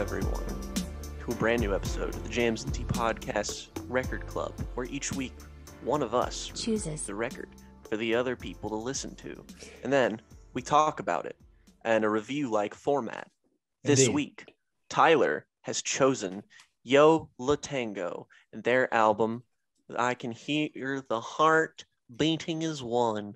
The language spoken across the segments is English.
Welcome, everyone, to a brand new episode of the Jams and Tea Podcast Record Club, where each week one of us chooses the record for the other people to listen to. And then we talk about it in a review like format. This Indeed. week, Tyler has chosen Yo La Tengo and their album, I Can Hear the Heart Beating as One.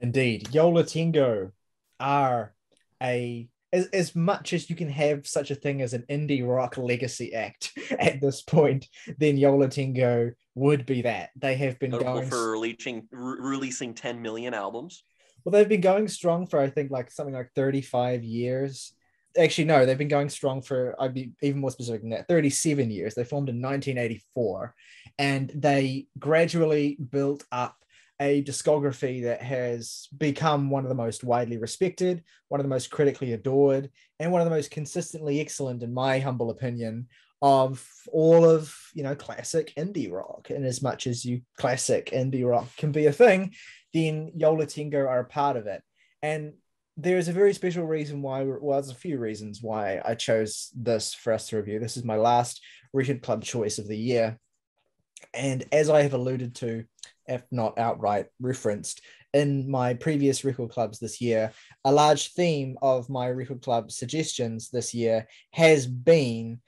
Indeed, Yo La Tengo are a as, as much as you can have such a thing as an indie rock legacy act at this point, then Yo La Tengo would be that. They have been Notable going for releasing, re- releasing 10 million albums. well, they've been going strong for I think like something like 35 years. Actually, no, they've been going strong for I'd be even more specific than that, 37 years. They formed in 1984 and they gradually built up a discography that has become one of the most widely respected, one of the most critically adored, and one of the most consistently excellent, in my humble opinion, of all of you know classic indie rock. And as much as you classic indie rock can be a thing, then Yo La Tengo are a part of it. And there's a very special reason why, well, there's a few reasons why I chose this for us to review. This is my last Record Club choice of the year. And as I have alluded to, if not outright referenced, in my previous record clubs this year, a large theme of my record club suggestions this year has been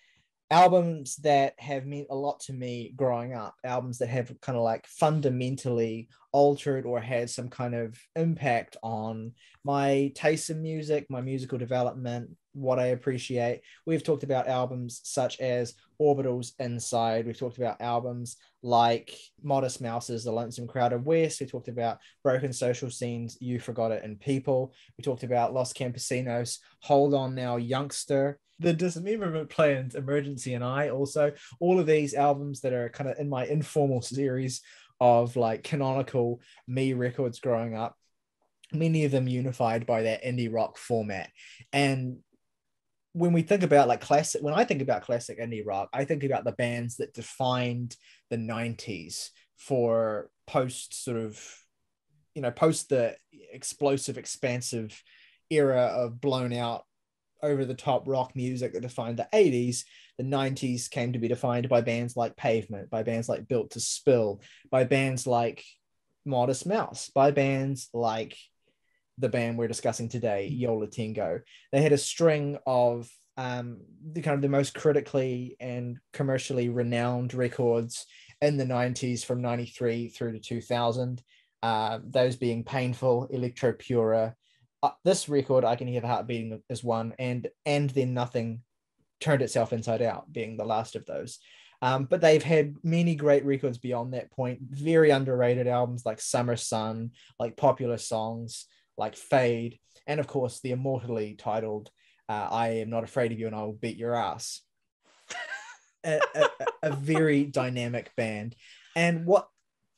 albums that have meant a lot to me growing up, albums that have kind of like fundamentally altered or had some kind of impact on my taste in music, my musical development, what I appreciate. We've talked about albums such as Orbital's Inside. We've talked about albums like Modest Mouse's The Lonesome Crowded West. We talked about Broken Social Scenes, You Forgot It in People. We talked about Los Campesinos, Hold On Now, Youngster. The Dismemberment Plans, Emergency and I. Also, all of these albums that are kind of in my informal series of like canonical me records growing up. Many of them unified by that indie rock format. And when we think about like classic, when I think about classic indie rock, I think about the bands that defined the 90s for post sort of, you know, post the explosive, expansive era of blown out over the top rock music that defined the 80s. The 90s came to be defined by bands like Pavement, by bands like Built to Spill, by bands like Modest Mouse, by bands like the band we're discussing today, Yo La Tengo. They had a string of um, the kind of the most critically and commercially renowned records in the 90s from 93 through to 2000. Uh, those being Painful, Electr-O-Pura. Uh, this record, I Can Hear the Heart Beating, is one, and and then Nothing turned itself inside out, being the last of those. Um, but they've had many great records beyond that point, very underrated albums like Summer Sun, like popular songs like Fade, and of course the immortally titled uh, I Am Not Afraid of You and I Will Beat Your Ass. A, a, very dynamic band. And what,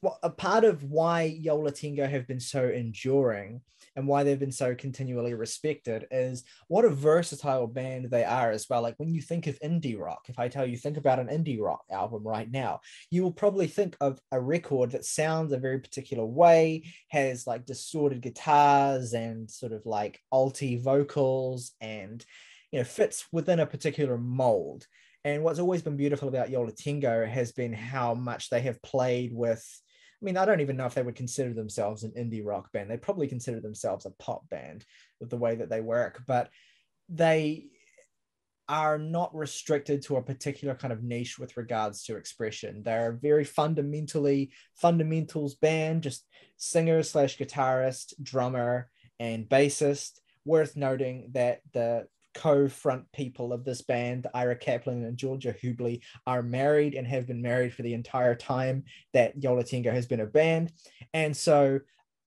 what a part of why Yo La Tengo have been so enduring and why they've been so continually respected is what a versatile band they are as well. Like when you think of indie rock, if I tell you think about an indie rock album right now, you will probably think of a record that sounds a very particular way, has like distorted guitars and sort of like alti vocals and you know fits within a particular mold. And what's always been beautiful about Yo La Tengo has been how much they have played with I mean, I don't even know if they would consider themselves an indie rock band. They probably consider themselves a pop band with the way that they work, but they are not restricted to a particular kind of niche with regards to expression. They're a very fundamentally fundamentals band, just singer slash guitarist, drummer, and bassist. Worth noting that the co-front people of this band, Ira Kaplan and Georgia Hubley, are married and have been married for the entire time that Yo La Tengo has been a band. And so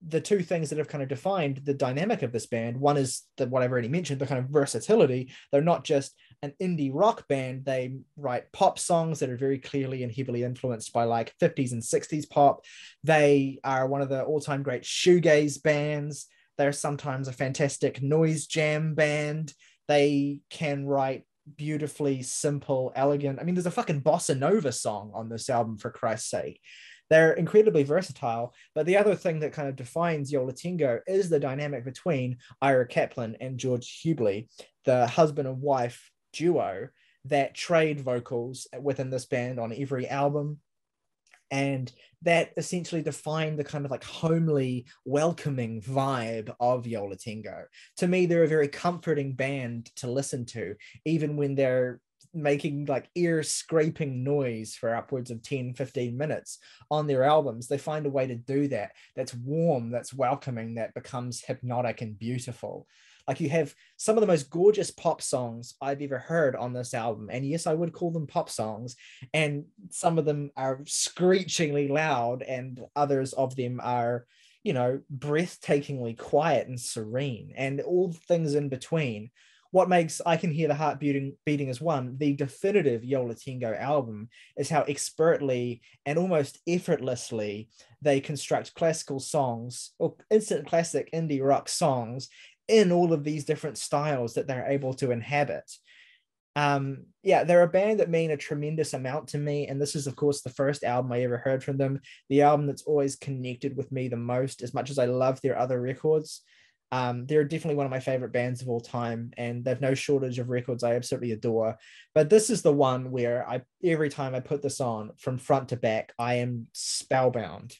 the two things that have kind of defined the dynamic of this band one is the what I've already mentioned, the kind of versatility. They're not just an indie rock band, they write pop songs that are very clearly and heavily influenced by like 50s and 60s pop. They are one of the all-time great shoegaze bands. They're sometimes a fantastic noise jam band they can write beautifully simple, elegant. I mean, there's a fucking bossa nova song on this album for Christ's sake. they're incredibly versatile. But the other thing that kind of defines Yo La Tengo is the dynamic between Ira Kaplan and George Hubley, the husband and wife duo that trade vocals within this band on every album. And that essentially defined the kind of like homely, welcoming vibe of Yo La Tengo. To me, they're a very comforting band to listen to, even when they're making like ear scraping noise for upwards of 10 15 minutes on their albums. They find a way to do that. That's warm that's welcoming that becomes hypnotic and beautiful like you have some of the most gorgeous pop songs I've ever heard on this album. And yes, I would call them pop songs. And some of them are screechingly loud, and others of them are, you know, breathtakingly quiet and serene, and all things in between what makes I Can Hear the Heart Beating, beating as One the definitive Yo La Tengo album is how expertly and almost effortlessly they construct classical songs or instant classic indie rock songs in all of these different styles that they're able to inhabit. Um, yeah, they're a band that mean a tremendous amount to me. And this is, of course, the first album I ever heard from them, the album that's always connected with me the most, as much as I love their other records. Um, they're definitely one of my favorite bands of all time, and they've no shortage of records I absolutely adore. But this is the one where I every time I put this on from front to back, I am spellbound.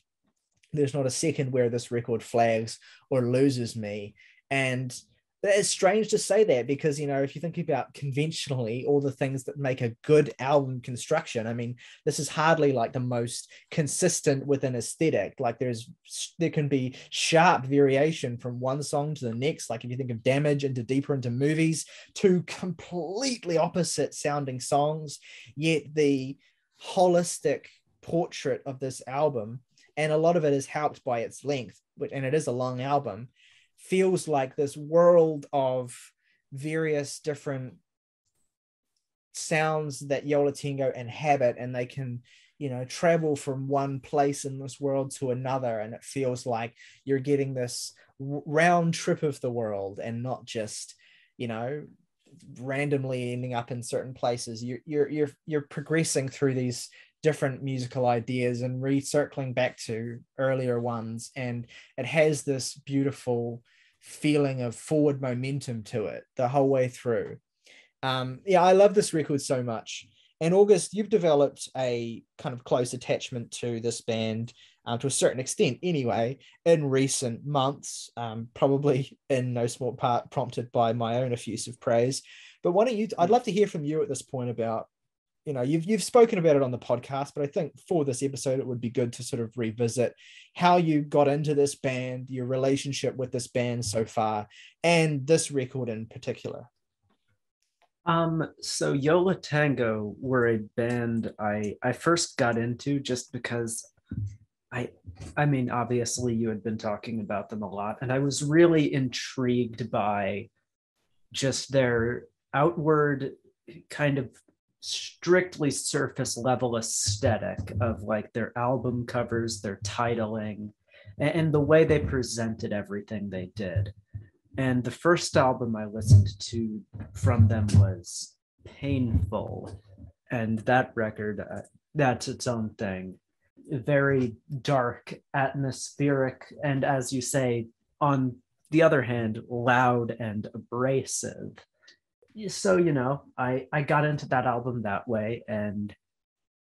There's not a second where this record flags or loses me. And it's strange to say that because you know if you think about conventionally all the things that make a good album construction i mean this is hardly like the most consistent with an aesthetic. Like there's there can be sharp variation from one song to the next. Like if you think of damage into deeper into movies two completely opposite sounding songs yet the holistic portrait of this album and a lot of it is helped by its length and it is a long album feels like this world of various different sounds that Yo La Tengo inhabit and they can you know travel from one place in this world to another and it feels like you're getting this round trip of the world and not just you know randomly ending up in certain places. You're you're you're, you're progressing through these different musical ideas and recircling back to earlier ones. And it has this beautiful feeling of forward momentum to it the whole way through. Um, yeah i love this record so much. And august you've developed a kind of close attachment to this band uh, to a certain extent anyway in recent months um, probably in no small part prompted by my own effusive praise. But why don't you i'd love to hear from you at this point about you know you've you've spoken about it on the podcast but i think for this episode it would be good to sort of revisit how you got into this band your relationship with this band so far and this record in particular. Um so Yo La Tengo were a band i i first got into just because i i mean obviously you had been talking about them a lot and i was really intrigued by just their outward kind of strictly surface level aesthetic of like their album covers, their titling, and, and, the way they presented everything they did. And the first album I listened to from them was Painful. And that record, uh, that's its own thing. Very dark, atmospheric, and as you say, on the other hand, loud and abrasive so you know i i got into that album that way and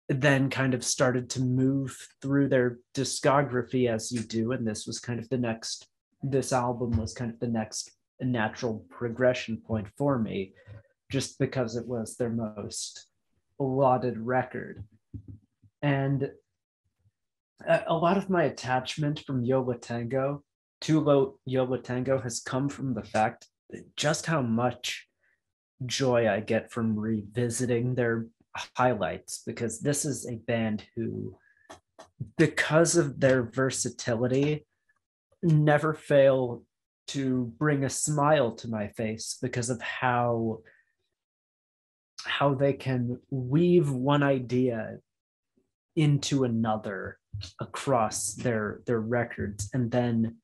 then kind of started to move through their discography as you do and this was kind of the next this album was kind of the next natural progression point for me just because it was their most lauded record. And a, lot of my attachment from Yo La Tengo to Yo La Tengo has come from the fact just how much joy I get from revisiting their highlights because this is a band who, because of their versatility, never fail to bring a smile to my face because of how how they can weave one idea into another across their their records. And then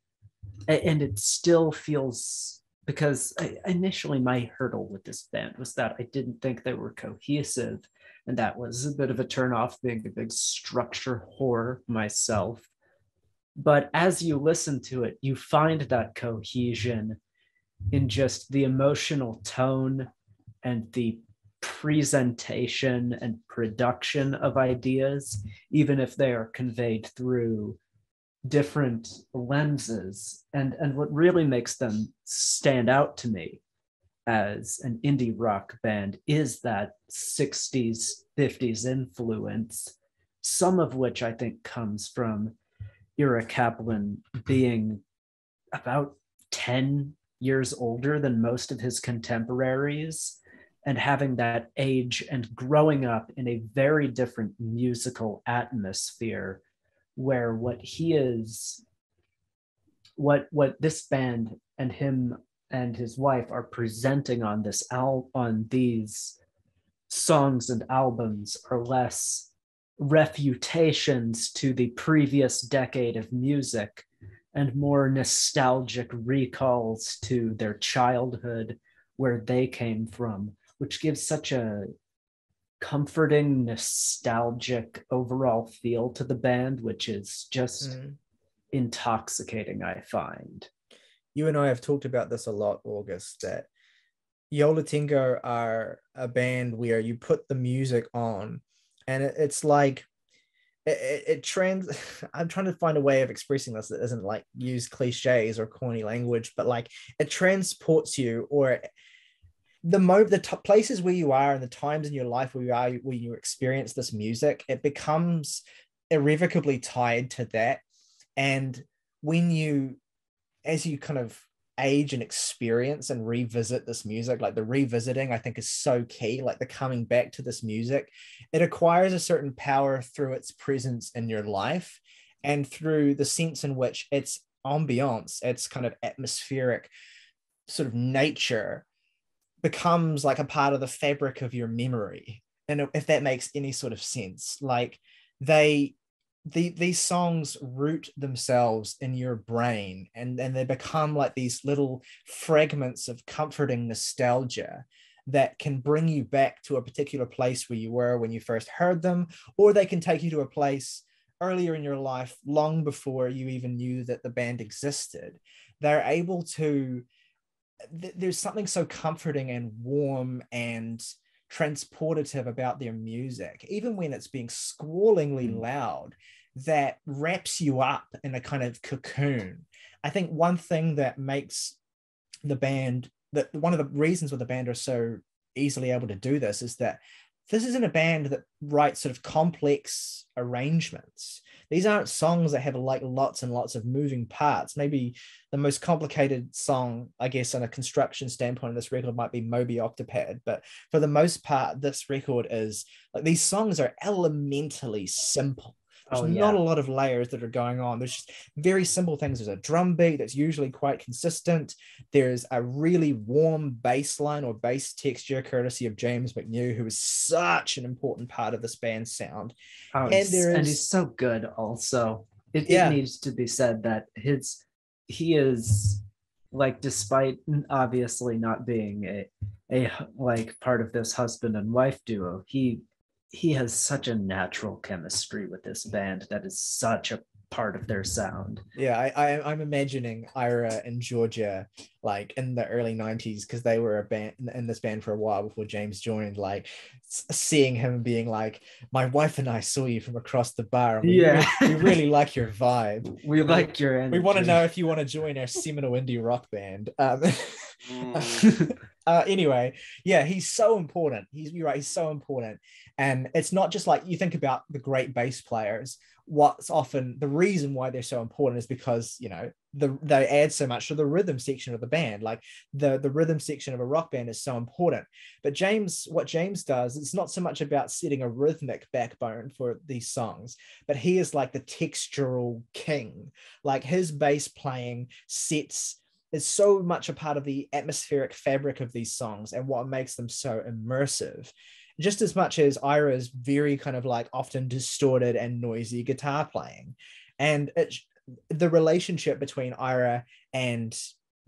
and it still feels because I, initially my hurdle with this band was that I didn't think they were cohesive. And that was a bit of a turnoff, being a big structure whore myself. But as you listen to it, you find that cohesion in just the emotional tone and the presentation and production of ideas, even if they are conveyed through different lenses. And, and what really makes them stand out to me as an indie rock band is that 60s, 50s influence, some of which I think comes from Ira Kaplan mm-hmm. being about 10 years older than most of his contemporaries and having that age and growing up in a very different musical atmosphere where what he is what what this band and him and his wife are presenting on this al- on these songs and albums are less refutations to the previous decade of music and more nostalgic recalls to their childhood where they came from which gives such a comforting, nostalgic overall feel to the band, which is just mm. intoxicating, I find. You and I have talked about this a lot, August, that Yo La Tengo are a band where you put the music on and it, it's like it, it, it trans i'm trying to find a way of expressing this that doesn't like use cliches or corny language but like it transports you or the mo the t- places where you are and the times in your life where you are when you experience this music it becomes irrevocably tied to that. And when you as you kind of age and experience and revisit this music like the revisiting i think is so key like the coming back to this music it acquires a certain power through its presence in your life and through the sense in which its ambiance its kind of atmospheric sort of nature becomes like a part of the fabric of your memory and if that makes any sort of sense like they the, these songs root themselves in your brain and, and they become like these little fragments of comforting nostalgia that can bring you back to a particular place where you were when you first heard them, or they can take you to a place earlier in your life, long before you even knew that the band existed. They're able to th- there's something so comforting and warm and transportative about their music, even when it's being squallingly mm. loud, that wraps you up in a kind of cocoon. I think one thing that makes the band that one of the reasons why the band are so easily able to do this is that this isn't a band that writes sort of complex arrangements. These aren't songs that have like lots and lots of moving parts. Maybe the most complicated song, I guess, on a construction standpoint of this record might be Moby Octopad. But for the most part, this record is like these songs are elementally simple. There's oh, yeah. not a lot of layers that are going on. There's just very simple things. There's a drum beat that's usually quite consistent. There's a really warm bass line or bass texture, courtesy of James McNew, who is such an important part of this band's sound. Oh, and, there is, and he's so good also. It, yeah. it needs to be said that his he is like despite obviously not being a a like part of this husband and wife duo, he he has such a natural chemistry with this band that is such a part of their sound. Yeah, I, I am I'm imagining Ira and Georgia like in the early 90s because they were a band in this band for a while before James joined like seeing him being like my wife and I saw you from across the bar and we, yeah we, we really like your vibe we like your energy. we want to know if you want to join our seminal indie rock band um, mm. uh, anyway yeah he's so important he's you're right he's so important and it's not just like you think about the great bass players what's often the reason why they're so important is because you know the they add so much to the rhythm section of the band. Like the the rhythm section of a rock band is so important. But james what james does it's not so much about setting a rhythmic backbone for these songs but he is like the textural king. Like his bass playing sets is so much a part of the atmospheric fabric of these songs and what makes them so immersive just as much as Ira's very kind of like often distorted and noisy guitar playing. And it, the relationship between Ira and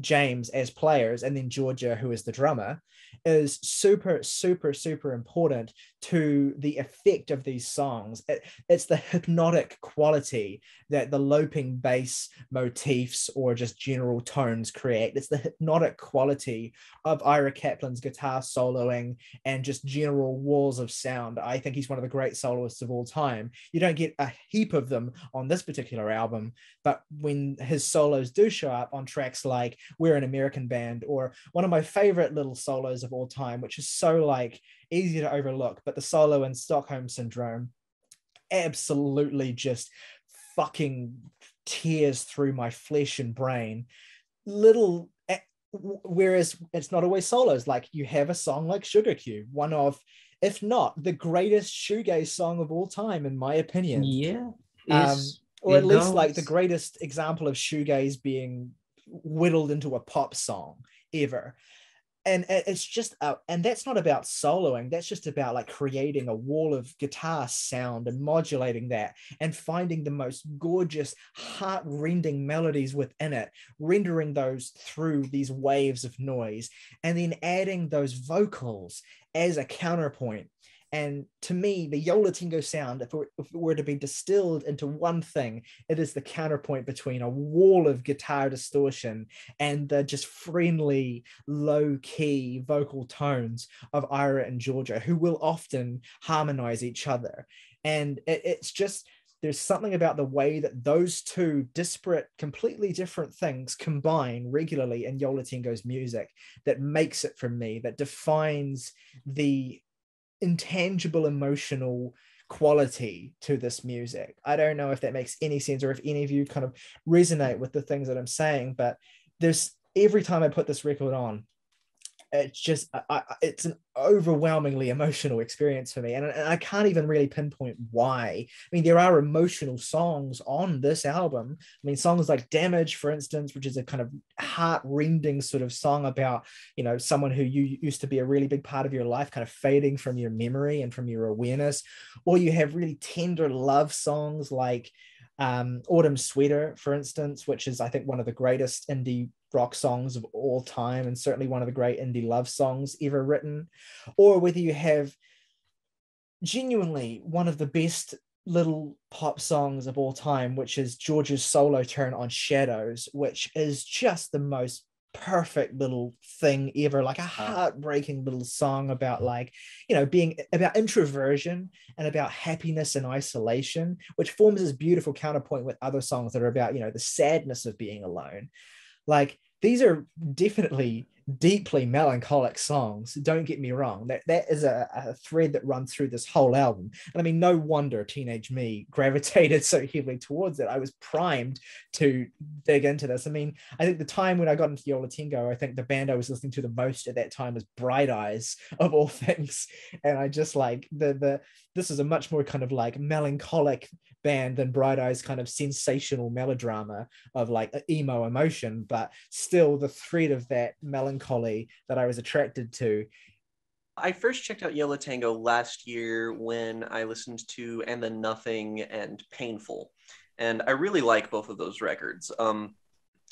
James as players, and then Georgia, who is the drummer, is super, super, super important to the effect of these songs. It, it's the hypnotic quality that the loping bass motifs or just general tones create. It's the hypnotic quality of Ira Kaplan's guitar soloing and just general walls of sound. I think he's one of the great soloists of all time. You don't get a heap of them on this particular album, but when his solos do show up on tracks like We're an American Band or one of my favorite little solos of all time, which is so like easy to overlook, but the solo in Stockholm Syndrome absolutely just fucking tears through my flesh and brain. Little eh, whereas it's not always solos. Like you have a song like sugar cube one of if not the greatest shoegaze song of all time in my opinion. Yeah um, or at least like the greatest example of shoegaze being whittled into a pop song ever. And it's just uh, and that's not about soloing. That's just about like creating a wall of guitar sound and modulating that and finding the most gorgeous heart-rending melodies within it rendering those through these waves of noise and then adding those vocals as a counterpoint and to me, the Yo La Tengo sound, if it, were, to be distilled into one thing, it is the counterpoint between a wall of guitar distortion and the just friendly, low key vocal tones of Ira and Georgia, who will often harmonize each other. And it, it's just, there's something about the way that those two disparate, completely different things combine regularly in Yo La Tengo's music that makes it for me, that defines the intangible emotional quality to this music. I don't know if that makes any sense or if any of you kind of resonate with the things that I'm saying, but there's every time I put this record on, it's just I, it's an overwhelmingly emotional experience for me. And, and, i can't even really pinpoint why. I mean there are emotional songs on this album. I mean songs like damage for instance which is a kind of heart-rending sort of song about you know someone who you used to be a really big part of your life kind of fading from your memory and from your awareness. Or you have really tender love songs like um, Autumn Sweater, for instance, which is, I think, one of the greatest indie rock songs of all time and certainly one of the great indie love songs ever written, or whether you have genuinely one of the best little pop songs of all time, which is George's solo turn on Shadows, which is just the most perfect little thing ever like a heartbreaking little song about like you know being about introversion and about happiness and isolation which forms this beautiful counterpoint with other songs that are about you know the sadness of being alone. Like these are definitely deeply melancholic songs. Don't get me wrong. That that is a, a, thread that runs through this whole album. And I mean, no wonder teenage me gravitated so heavily towards it. I was primed to dig into this. I mean, I think the time when I got into Yo La Tengo, I think the band I was listening to the most at that time was Bright Eyes of all things. And I just like the the this is a much more kind of like melancholic band than Bright Eyes kind of sensational melodrama of like emo emotion, but still the thread of that melancholy that I was attracted to. I first checked out Yo Tango last year when I listened to And Then Nothing and Painful. And I really like both of those records. Um,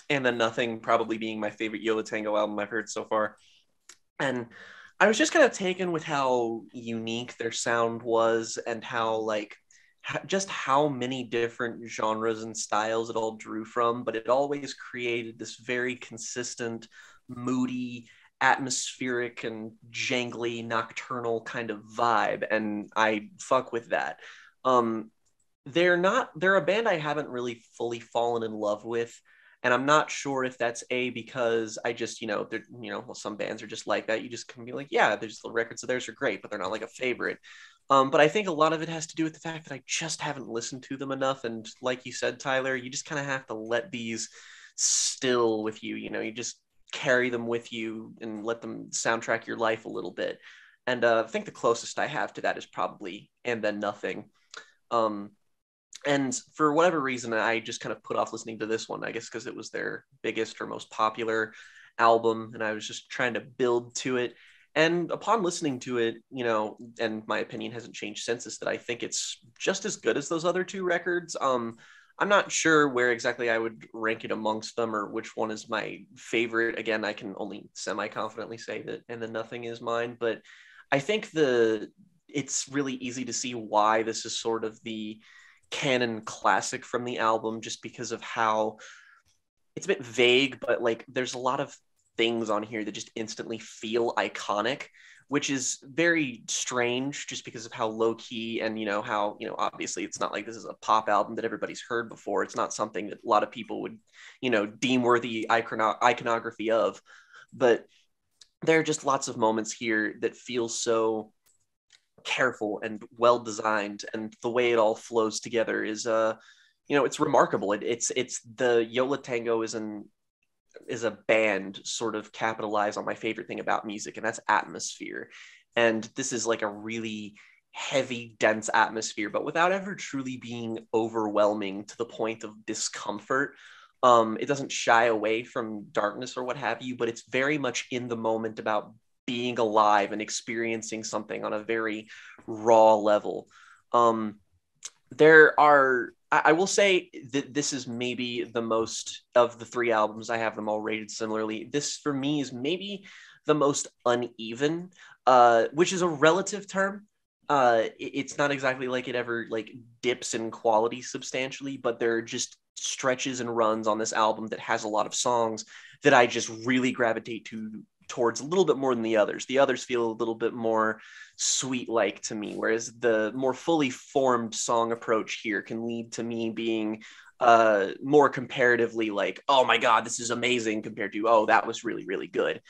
and Then Nothing probably being my favorite Yo Tango album I've heard so far. And I was just kind of taken with how unique their sound was and how like just how many different genres and styles it all drew from, but it always created this very consistent, moody, atmospheric, and jangly, nocturnal kind of vibe. And I fuck with that. Um, they're not, they're a band I haven't really fully fallen in love with. And I'm not sure if that's a because I just, you know, they're, you know, well, some bands are just like that. You just can be like, yeah, there's the records of theirs are great, but they're not like a favorite. Um, but I think a lot of it has to do with the fact that I just haven't listened to them enough. And like you said, Tyler, you just kind of have to let these still with you. You know, you just carry them with you and let them soundtrack your life a little bit. And uh, I think the closest I have to that is probably And Then Nothing. Um, and for whatever reason, I just kind of put off listening to this one, I guess because it was their biggest or most popular album. And I was just trying to build to it. And upon listening to it, you know, and my opinion hasn't changed since, is that I think it's just as good as those other two records. Um, I'm not sure where exactly I would rank it amongst them or which one is my favorite. Again, I can only semi confidently say that and then nothing is mine, but I think the it's really easy to see why this is sort of the canon classic from the album just because of how it's a bit vague, but like there's a lot of things on here that just instantly feel iconic which is very strange just because of how low key and you know how you know obviously it's not like this is a pop album that everybody's heard before. It's not something that a lot of people would you know deem worthy icono- iconography of. But there are just lots of moments here that feel so careful and well designed and the way it all flows together is uh you know it's remarkable. It, it's it's the Yo La Tengo is an is a band sort of capitalize on my favorite thing about music, and that's atmosphere. And this is like a really heavy, dense atmosphere, but without ever truly being overwhelming to the point of discomfort. Um, it doesn't shy away from darkness or what have you, but it's very much in the moment about being alive and experiencing something on a very raw level. Um, there are I, I will say that this is maybe the most of the three albums. I have them all rated similarly. This for me is maybe the most uneven, uh, which is a relative term. Uh, it, it's not exactly like it ever like dips in quality substantially, but there are just stretches and runs on this album that has a lot of songs that I just really gravitate to towards a little bit more than the others. The others feel a little bit more sweet like to me, whereas the more fully formed song approach here can lead to me being uh, more comparatively like, oh my God, this is amazing compared to, oh, that was really, really good.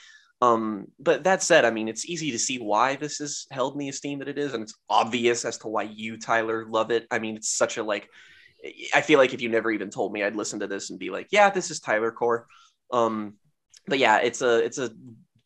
Um, but that said, I mean, it's easy to see why this is held in the esteem that it is, and it's obvious as to why you, Tyler, love it. I mean, it's such a like. I feel like if you never even told me, I'd listen to this and be like, yeah, this is Tyler Core. Um, but yeah, it's a it's a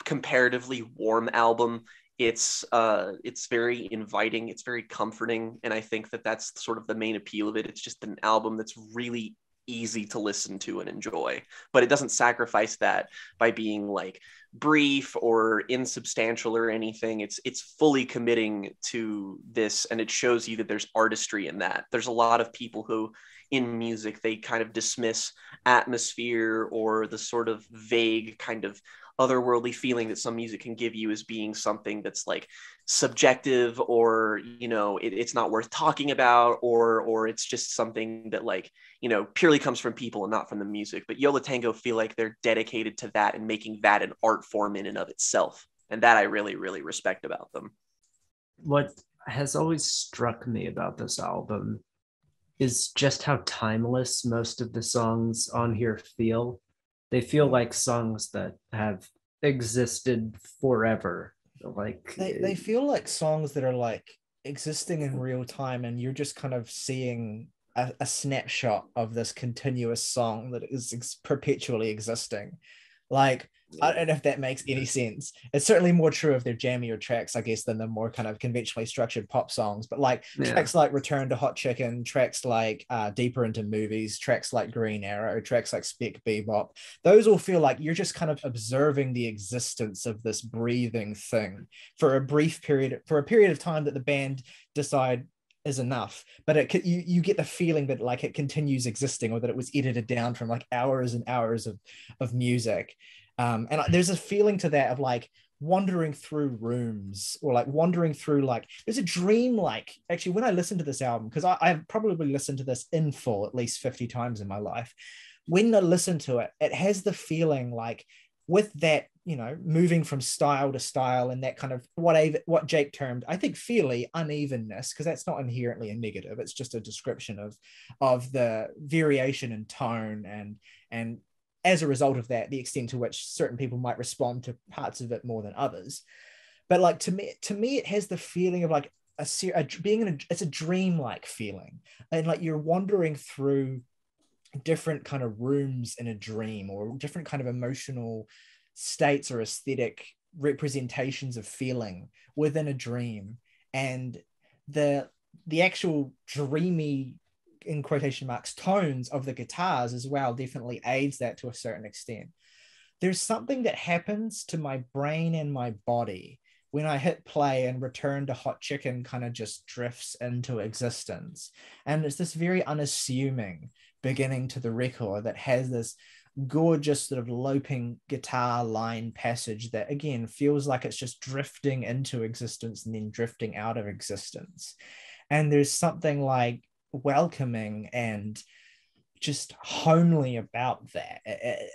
comparatively warm album. It's uh, it's very inviting. It's very comforting, and I think that that's sort of the main appeal of it. It's just an album that's really easy to listen to and enjoy, but it doesn't sacrifice that by being like brief or insubstantial or anything. It's it's fully committing to this, and it shows you that there's artistry in that. There's a lot of people who in music they kind of dismiss atmosphere or the sort of vague kind of otherworldly feeling that some music can give you as being something that's like subjective or you know it, it's not worth talking about or or it's just something that like you know purely comes from people and not from the music. But Yo La Tengo feel like they're dedicated to that and making that an art form in and of itself. And that i really really respect about them. What has always struck me about this album is just how timeless most of the songs on here feel they feel like songs that have existed forever. Like they, they feel like songs that are like existing in real time and you're just kind of seeing a, a snapshot of this continuous song that is ex- perpetually existing. Like I don't know if that makes any sense. It's certainly more true of their jammier tracks, I guess, than the more kind of conventionally structured pop songs. But like yeah. tracks like Return to Hot Chicken, tracks like uh, Deeper into Movies, tracks like Green Arrow, tracks like Spec Bebop, those all feel like you're just kind of observing the existence of this breathing thing for a brief period, for a period of time that the band decide is enough but it you, you get the feeling that like it continues existing or that it was edited down from like hours and hours of of music um, and there's a feeling to that of like wandering through rooms or like wandering through like there's a dream like actually when I listen to this album because I've probably listened to this in full at least 50 times in my life when I listen to it it has the feeling like with that you know moving from style to style and that kind of what I, what Jake termed I think fairly unevenness because that's not inherently a negative it's just a description of of the variation in tone and and as a result of that, the extent to which certain people might respond to parts of it more than others. But like to me, to me, it has the feeling of like a, a being in a it's a dream-like feeling, and like you're wandering through different kind of rooms in a dream or different kind of emotional states or aesthetic representations of feeling within a dream and the the actual dreamy in quotation marks tones of the guitars as well definitely aids that to a certain extent there's something that happens to my brain and my body when I hit play and return to Hot Chicken kind of just drifts into existence. And it's this very unassuming beginning to the record that has this gorgeous sort of loping guitar line passage that again feels like it's just drifting into existence and then drifting out of existence. And there's something like welcoming and just homely about that.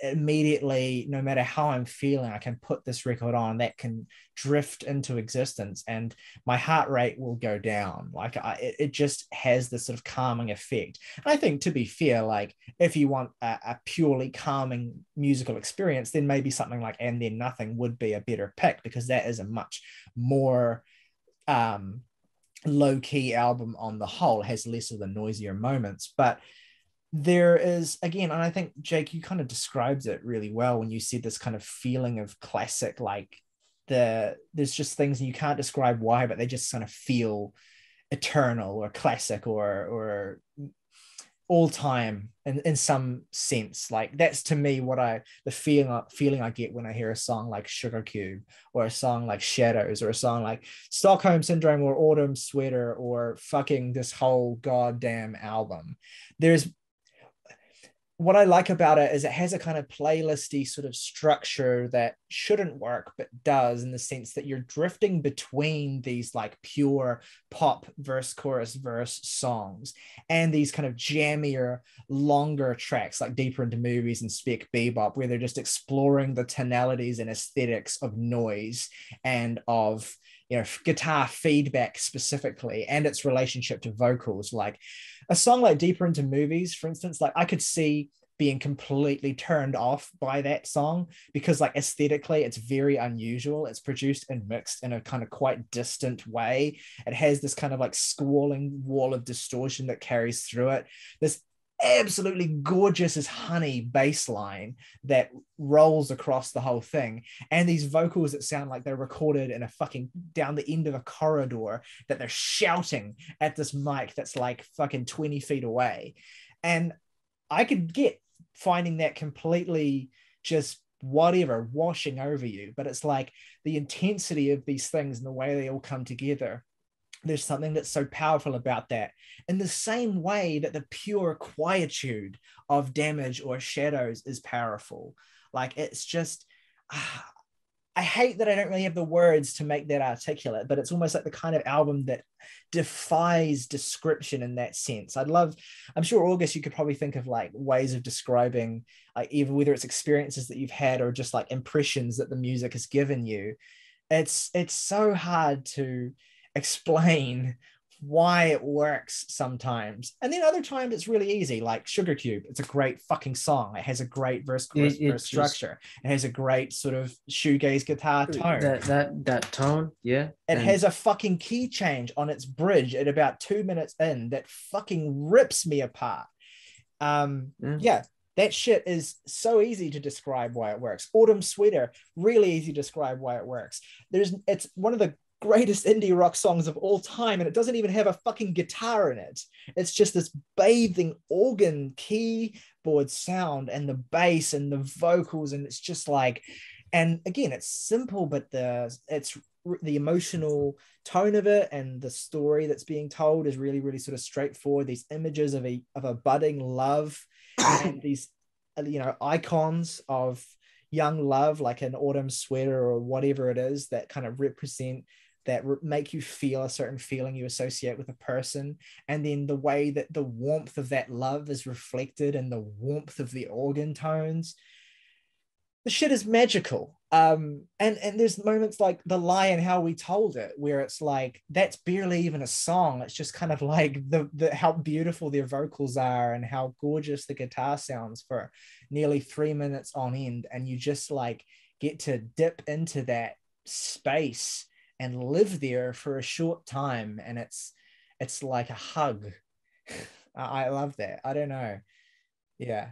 immediately, no matter how I'm feeling, I can put this record on that can drift into existence and my heart rate will go down. Like I, it, just has this sort of calming effect. And I think, to be fair, like if you want a, a purely calming musical experience, then maybe something like And Then Nothing would be a better pick because that is a much more um, low key album on the whole, has less of the noisier moments. But there is again and i think jake you kind of describes it really well when you said this kind of feeling of classic like the there's just things you can't describe why but they just kind of feel eternal or classic or or all time in, in some sense. Like that's to me what i the feeling uh, feeling i get when i hear a song like sugar cube or a song like shadows or a song like stockholm syndrome or autumn sweater or fucking this whole goddamn album. There's what I like about it is it has a kind of playlisty sort of structure that shouldn't work, but does in the sense that you're drifting between these like pure pop verse, chorus, verse songs and these kind of jammier, longer tracks like Deeper into Movies and Spec Bebop, where they're just exploring the tonalities and aesthetics of noise and of you know guitar feedback specifically and its relationship to vocals. Like a song like deeper into movies for instance like i could see being completely turned off by that song because like aesthetically it's very unusual. It's produced and mixed in a kind of quite distant way. It has this kind of like squalling wall of distortion that carries through it. This absolutely gorgeous as honey bass line that rolls across the whole thing. And these vocals that sound like they're recorded in a fucking down the end of a corridor that they're shouting at this mic that's like fucking 20 feet away. And i could get finding that completely just whatever washing over you but it's like the intensity of these things and the way they all come together there's something that's so powerful about that. In the same way that the pure quietude of damage or shadows is powerful. Like it's just, ah, I hate that I don't really have the words to make that articulate, but it's almost like the kind of album that defies description in that sense. I'd love, I'm sure August, you could probably think of like ways of describing, like even whether it's experiences that you've had or just like impressions that the music has given you. It's it's so hard to explain why it works sometimes. And then other times it's really easy, like Sugar Cube. It's a great fucking song. It has a great verse chorus it, verse structure. It has a great sort of shoegaze guitar tone. That that that tone, yeah. It and... has a fucking key change on its bridge at about two minutes in that fucking rips me apart. Um, mm. yeah, that shit is so easy to describe why it works. Autumn Sweater, really easy to describe why it works. There's it's one of the greatest indie rock songs of all time and it doesn't even have a fucking guitar in it. It's just this bathing organ keyboard sound and the bass and the vocals and it's just like and again it's simple but the it's the emotional tone of it and the story that's being told is really really sort of straightforward. These images of a of a budding love and these uh, you know icons of young love like an autumn sweater or whatever it is that kind of represent that re- make you feel a certain feeling you associate with a person. And then the way that the warmth of that love is reflected in the warmth of the organ tones the shit is magical. Um and and there's moments like the lie and how we told it where it's like that's barely even a song. It's just kind of like the, the how beautiful their vocals are and how gorgeous the guitar sounds for nearly three minutes on end. And you just like get to dip into that space and live there for a short time and it's it's like a hug. I love that. I don't know. Yeah.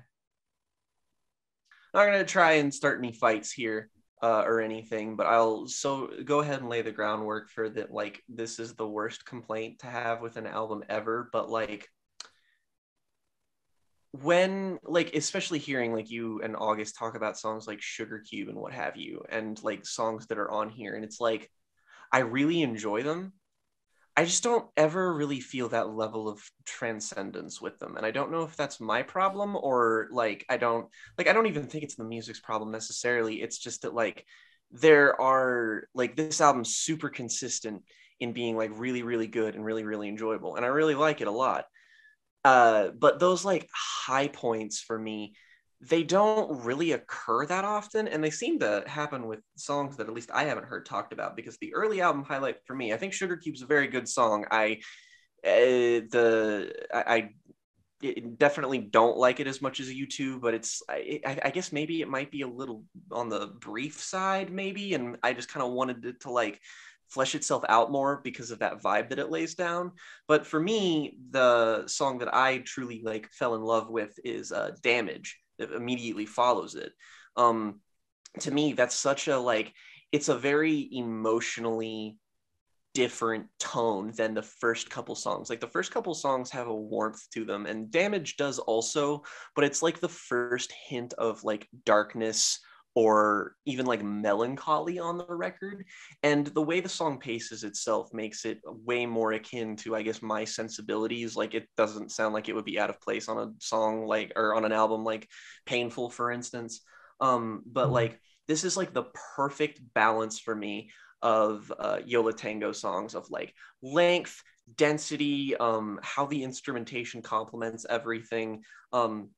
Not gonna try and start any fights here uh, or anything but i'll so go ahead and lay the groundwork for that like this is the worst complaint to have with an album ever but like when like especially hearing like you and august talk about songs like sugar cube and what have you and like songs that are on here and it's like I really enjoy them. I just don't ever really feel that level of transcendence with them. And I don't know if that's my problem or like I don't like I don't even think it's the music's problem necessarily. It's just that like there are like this album's super consistent in being like really really good and really really enjoyable and I really like it a lot. Uh but those like high points for me they don't really occur that often and they seem to happen with songs that at least i haven't heard talked about because the early album highlight for me i think sugar cube's a very good song i uh, the i, I definitely don't like it as much as you two but it's I, I guess maybe it might be a little on the brief side, maybe, and I just kind of wanted it to like flesh itself out more because of that vibe that it lays down. But for me, the song that I truly like fell in love with is uh, "Damage," immediately follows it. Um, to me, that's such a like it's a very emotionally different tone than the first couple songs. Like the first couple songs have a warmth to them, and Damage does also, but it's like the first hint of like darkness or even like melancholy on the record. And the way the song paces itself makes it way more akin to, I guess, my sensibilities. Like it doesn't sound like it would be out of place on a song like, or on an album like Painful, for instance. Um, but mm-hmm. like, this is like the perfect balance for me of uh, Yo La Tengo songs of like length, density, um, how the instrumentation complements everything. Um,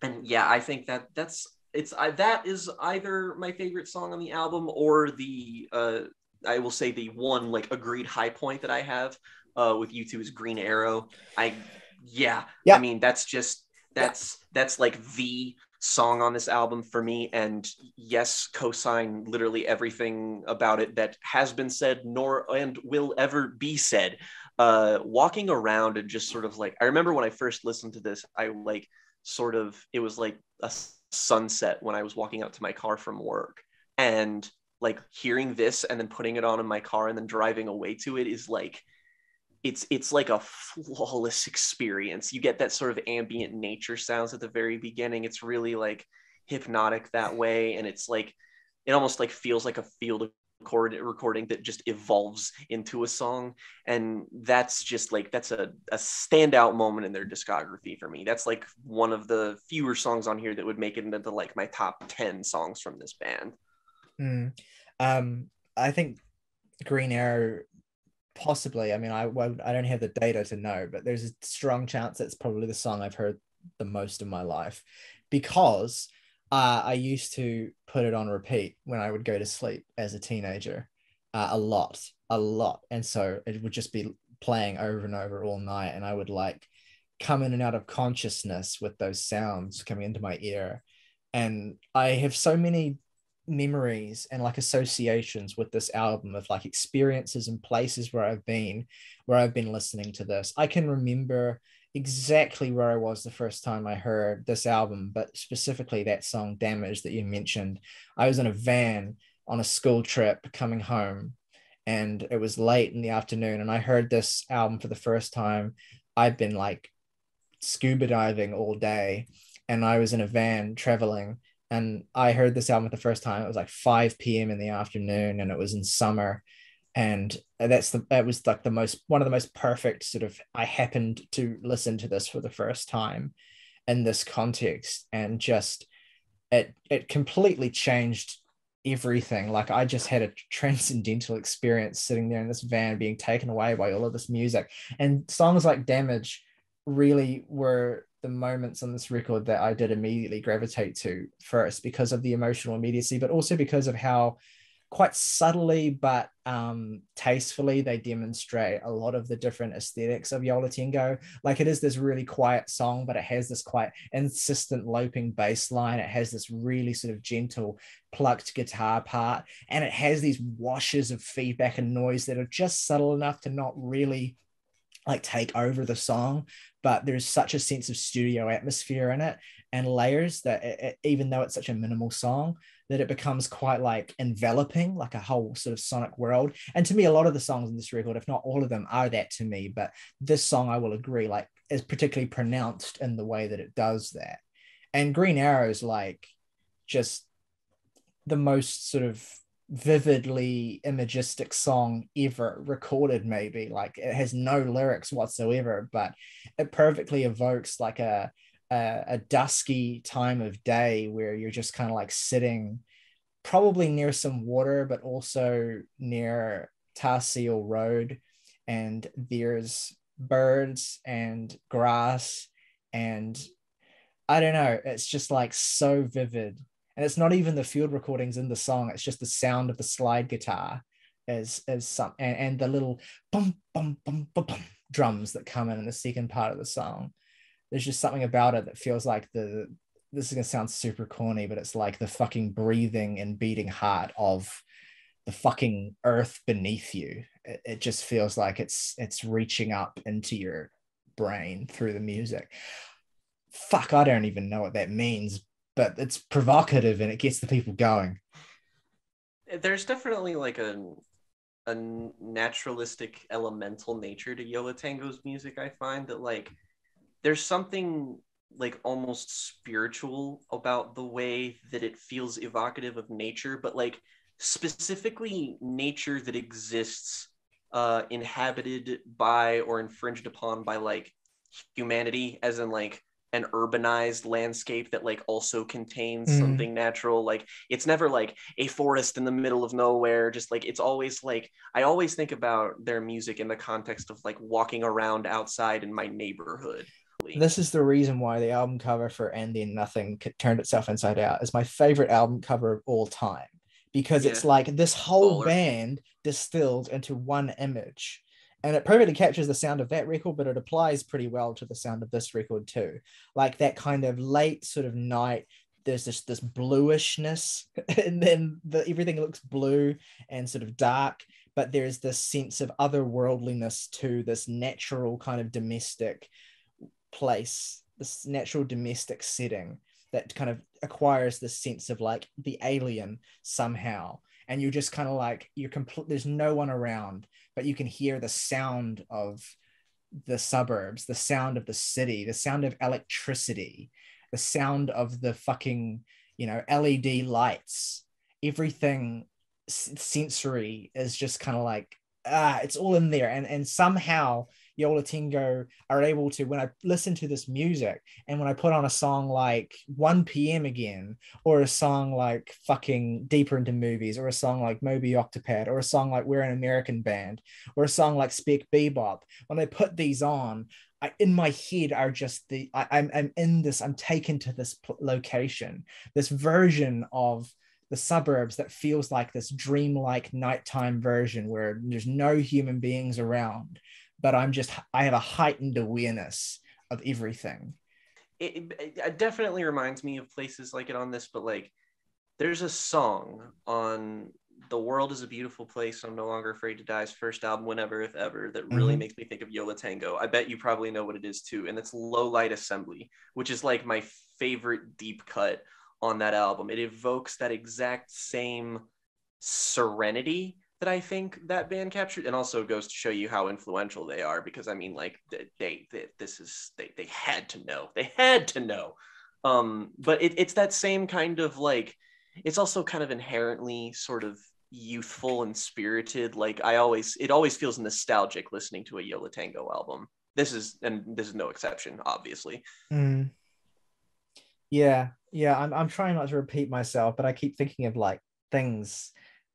and yeah, I think that that's it's I, that is either my favorite song on the album or the uh, I will say the one like agreed high point that I have uh, with you two is Green Arrow. I yeah, yeah. I mean that's just that's yeah. that's like the song on this album for me and yes co-sign literally everything about it that has been said nor and will ever be said uh walking around and just sort of like i remember when i first listened to this i like sort of it was like a sunset when I was walking out to my car from work. And like hearing this and then putting it on in my car and then driving away to it is like it's it's like a flawless experience. You get that sort of ambient nature sounds at the very beginning. It's really like hypnotic that way and it's like it almost like feels like a field record, recording that just evolves into a song. And that's just like that's a, a standout moment in their discography for me. That's like one of the fewer songs on here that would make it into like my top 10 songs from this band. Mm. um i think green arrow possibly i mean i i don't have the data to know but there's a strong chance it's probably the song i've heard the most in my life because uh, I used to put it on repeat when I would go to sleep as a teenager, uh, a lot, a lot, and so it would just be playing over and over all night, and I would like come in and out of consciousness with those sounds coming into my ear, and I have so many memories and like associations with this album of like experiences and places where I've been where I've been listening to this. I can remember exactly where I was the first time I heard this album, but specifically that song Damage that you mentioned. I was in a van on a school trip coming home and it was late in the afternoon and I heard this album for the first time. I'd been like scuba diving all day and I was in a van traveling and I heard this album for the first time. It was like 5 p.m. in the afternoon and it was in summer and that's the that was like the most one of the most perfect sort of i happened to listen to this for the first time in this context. And just it it completely changed everything. Like i just had a transcendental experience sitting there in this van being taken away by all of this music. And songs like damage really were the moments on this record that i did immediately gravitate to first because of the emotional immediacy but also because of how quite subtly but um, tastefully they demonstrate a lot of the different aesthetics of Yo La Tengo. Like it is this really quiet song, but it has this quite insistent loping bass line. It has this really sort of gentle plucked guitar part, and it has these washes of feedback and noise that are just subtle enough to not really like take over the song, but there's such a sense of studio atmosphere in it and layers that it, it, even though it's such a minimal song, that it becomes quite like enveloping, like a whole sort of sonic world. And to me, a lot of the songs in this record, if not all of them, are that to me. But this song, I will agree, like is particularly pronounced in the way that it does that. And Green Arrow is like just the most sort of vividly imagistic song ever recorded maybe like it has no lyrics whatsoever but it perfectly evokes like a a, a dusky time of day where you're just kind of like sitting probably near some water but also near Tahsil Road and there's birds and grass and I don't know it's just like so vivid. And it's not even the field recordings in the song it's just the sound of the slide guitar as as some and, and the little bum, bum bum bum bum drums that come in in the second part of the song there's just something about it that feels like the this is gonna sound super corny but it's like the fucking breathing and beating heart of the fucking earth beneath you it, it just feels like it's it's reaching up into your brain through the music fuck i don't even know what that means but it's provocative and it gets the people going. There's definitely like a a naturalistic elemental nature to Yo Tango's music. I find that like there's something like almost spiritual about the way that it feels evocative of nature, but like specifically nature that exists uh, inhabited by or infringed upon by like humanity, as in like an urbanized landscape that like also contains mm. something natural like it's never like a forest in the middle of nowhere just like it's always like i always think about their music in the context of like walking around outside in my neighborhood this is the reason why the album cover for and then nothing turned itself inside out is my favorite album cover of all time because yeah. it's like this whole Baller. band distilled into one image and it perfectly captures the sound of that record but it applies pretty well to the sound of this record too like that kind of late sort of night there's this this bluishness and then the, everything looks blue and sort of dark but there's this sense of otherworldliness to this natural kind of domestic place this natural domestic setting that kind of acquires this sense of like the alien somehow. And you're just kind of like you're complete there's no one around but you can hear the sound of the suburbs the sound of the city the sound of electricity the sound of the fucking you know led lights. Everything sensory is just kind of like ah it's all in there. And and somehow Yo La Tengo are able to, when I listen to this music and when I put on a song like 1 p.m. again, or a song like fucking Deeper into Movies, or a song like Moby Octopad, or a song like We're an American Band, or a song like Spec Bebop, when I put these on, I, in my head are just the I, I'm, I'm in this i'm taken to this location this version of the suburbs that feels like this dreamlike nighttime version where there's no human beings around but I'm just I have a heightened awareness of everything. It, it, it, definitely reminds me of places like it on this, but like there's a song on The World is a Beautiful Place. I'm no longer afraid to die's first album, whenever if ever, that really mm-hmm. makes me think of Yo La Tengo. I bet you probably know what it is too, and it's Low Light Assembly, which is like my favorite deep cut on that album. It evokes that exact same serenity that I think that band captured, and also goes to show you how influential they are. Because I mean, like they, they, this is they they had to know, they had to know. Um, but it, it's that same kind of like, it's also kind of inherently sort of youthful and spirited. Like I always, it always feels nostalgic listening to a Yo La Tengo album. This is, and this is no exception, obviously. Mm. Yeah, yeah. I'm I'm trying not to repeat myself, but I keep thinking of like things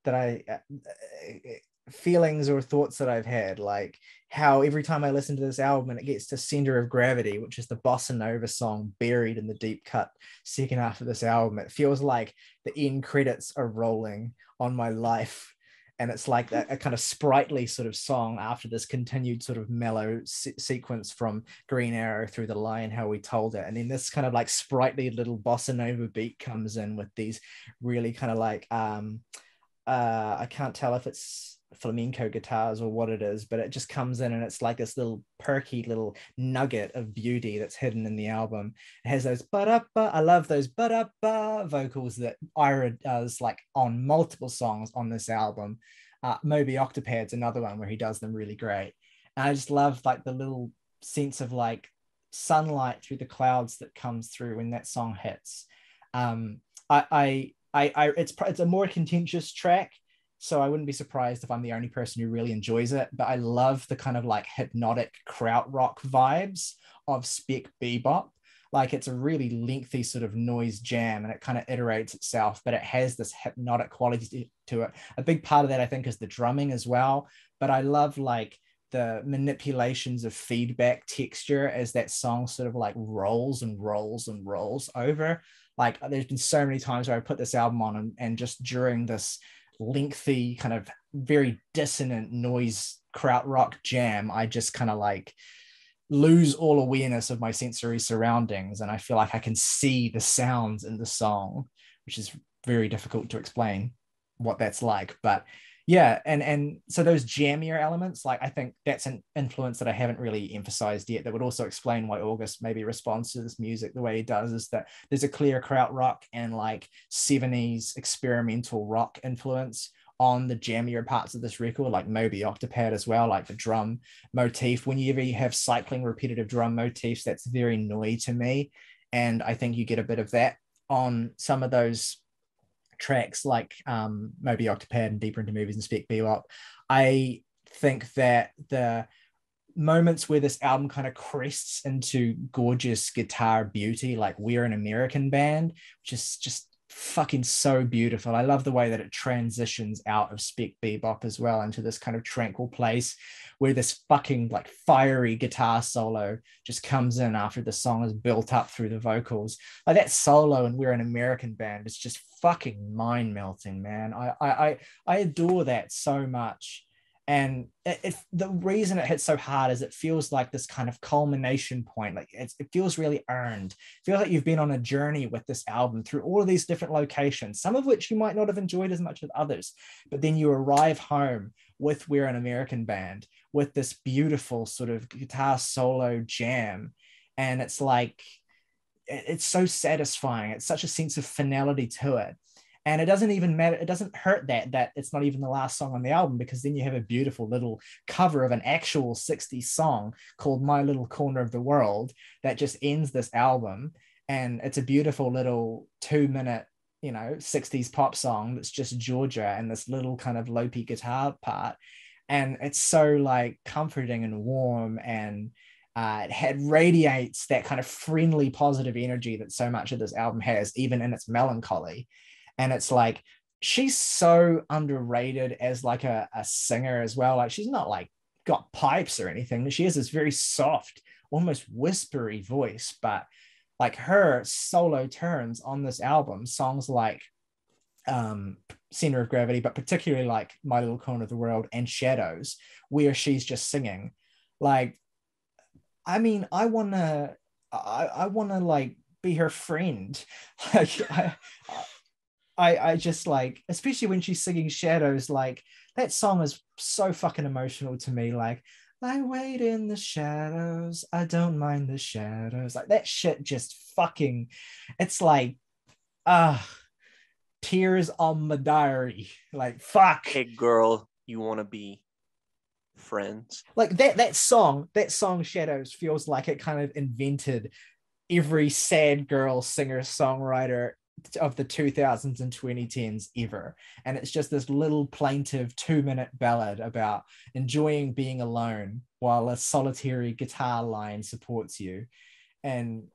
that I uh, uh, feelings or thoughts that I've had, like how every time I listen to this album and it gets to Center of Gravity, which is the bossa nova song buried in the deep cut second half of this album, it feels like the end credits are rolling on my life. And it's like a, a kind of sprightly sort of song after this continued sort of mellow se- sequence from Green Arrow through the Lie and How we told it. And then this kind of like sprightly little bossa nova beat comes in with these really kind of like, um, uh, I can't tell if it's flamenco guitars or what it is, but it just comes in and it's like this little perky little nugget of beauty that's hidden in the album. It has those but up, I love those but up vocals that Ira does like on multiple songs on this album. Uh, Moby Octopad's another one where he does them really great. And I just love like the little sense of like sunlight through the clouds that comes through when that song hits. Um, I, I I, I it's it's a more contentious track so I wouldn't be surprised if I'm the only person who really enjoys it. But I love the kind of like hypnotic krautrock vibes of spec bebop. Like it's a really lengthy sort of noise jam and it kind of iterates itself, but it has this hypnotic quality to it. A big part of that, I think, is the drumming as well. But I love like the manipulations of feedback texture as that song sort of like rolls and rolls and rolls over. Like there's been so many times where I put this album on and, and just during this lengthy, kind of very dissonant noise krautrock jam, I just kind of like lose all awareness of my sensory surroundings. And I feel like I can see the sounds in the song, which is very difficult to explain what that's like. But yeah, and and so those jammier elements, like I think that's an influence that I haven't really emphasized yet. That would also explain why August maybe responds to this music the way he does. Is that there's a clear krautrock and like 70s experimental rock influence on the jammier parts of this record, like Moby Octopad as well, like the drum motif. Whenever you have cycling repetitive drum motifs, that's very noisy to me. And I think you get a bit of that on some of those tracks like um, Moby Octopad and Deeper into Movies and Spec Bebop, I think that the moments where this album kind of crests into gorgeous guitar beauty, like We're an American Band, which is just fucking so beautiful. I love the way that it transitions out of spec bebop as well into this kind of tranquil place where this fucking like fiery guitar solo just comes in after the song is built up through the vocals. Like that solo and we're an American band is just fucking mind melting, man. I I I adore that so much. And the reason it hits so hard is it feels like this kind of culmination point. Like it feels really earned. Feels like you've been on a journey with this album through all of these different locations, some of which you might not have enjoyed as much as others. But then you arrive home with We're an American Band with this beautiful sort of guitar solo jam. And it's like, it's so satisfying. It's such a sense of finality to it and it doesn't even matter it doesn't hurt that that it's not even the last song on the album because then you have a beautiful little cover of an actual 60s song called my little corner of the world that just ends this album. And it's a beautiful little two minute you know 60s pop song that's just georgia and this little kind of lopey guitar part. And it's so like comforting and warm and uh, it had radiates that kind of friendly positive energy that so much of this album has even in its melancholy and it's like she's so underrated as like a, a singer as well. Like she's not like got pipes or anything. She has this very soft almost whispery voice. But like her solo turns on this album songs like um center of gravity but particularly like my little corner of the world and shadows where she's just singing. Like i mean i want to i i want to like be her friend. Like I, I I just like, especially when she's singing Shadows, like that song is so fucking emotional to me. Like, I wait in the shadows, I don't mind the shadows. Like that shit just fucking, it's like, ah, uh, tears on my diary. Like, fuck. Hey girl, you wanna be friends? Like that that song, that song Shadows feels like it kind of invented every sad girl singer songwriter of the 2000s and 2010s ever. And it's just this little plaintive two minute ballad about enjoying being alone while a solitary guitar line supports you. And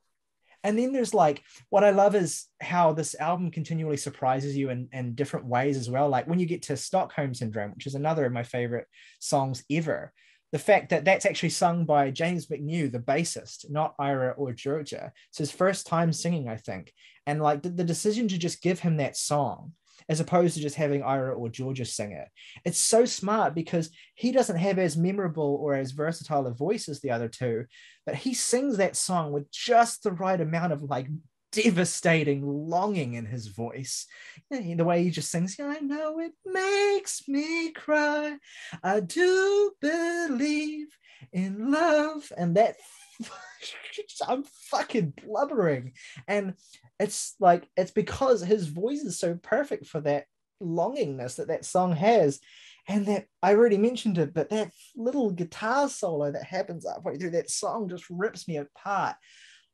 and then there's like what I love is how this album continually surprises you in, in different ways as well. Like when you get to Stockholm Syndrome, which is another of my favorite songs ever, the fact that that's actually sung by James McNew, the bassist, not Ira or Georgia. It's his first time singing, I think. And like the, the decision to just give him that song as opposed to just having Ira or Georgia sing it. It's so smart because he doesn't have as memorable or as versatile a voice as the other two, but he sings that song with just the right amount of like devastating longing in his voice. the way he just sings, I know it makes me cry. I do believe in love. And that I'm fucking blubbering. And it's like, it's because his voice is so perfect for that longingness that that song has. And that I already mentioned it, but that little guitar solo that happens halfway through that song just rips me apart.